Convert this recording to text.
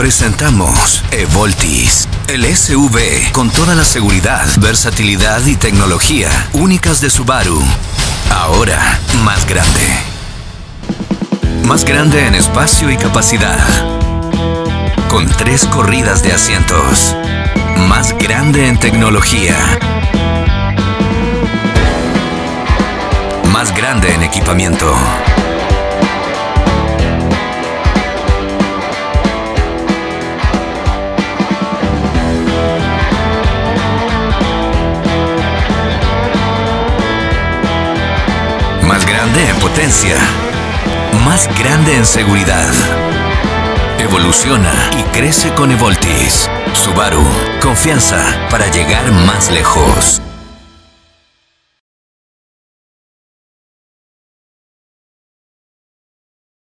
Presentamos Evoltis, el SUV con toda la seguridad, versatilidad y tecnología únicas de Subaru. Ahora más grande. Más grande en espacio y capacidad. Con tres corridas de asientos. Más grande en tecnología. Más grande en equipamiento. Más grande en potencia. Más grande en seguridad. Evoluciona y crece con Evoltis. Subaru. Confianza para llegar más lejos.